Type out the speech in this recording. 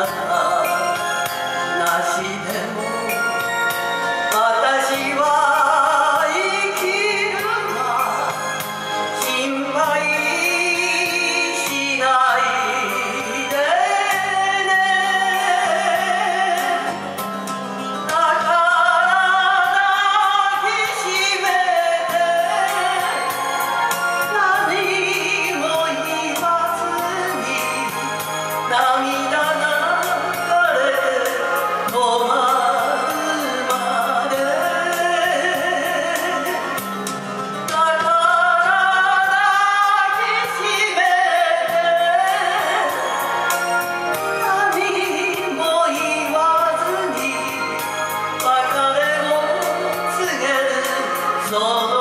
なしても私は生きるな」「心配しないでね」「宝抱きしめて何も言わずに涙。song.